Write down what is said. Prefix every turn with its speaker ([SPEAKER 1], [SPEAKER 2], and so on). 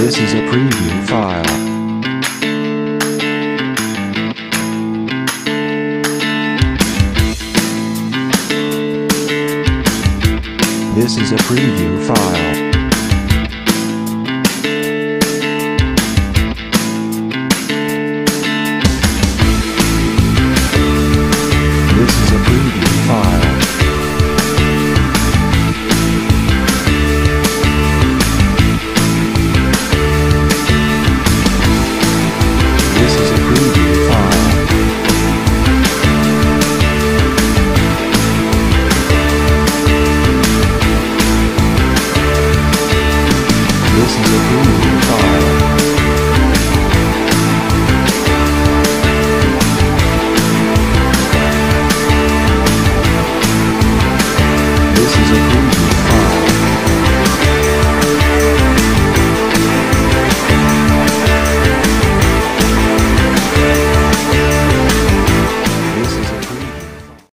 [SPEAKER 1] This is a preview file. This is a preview file.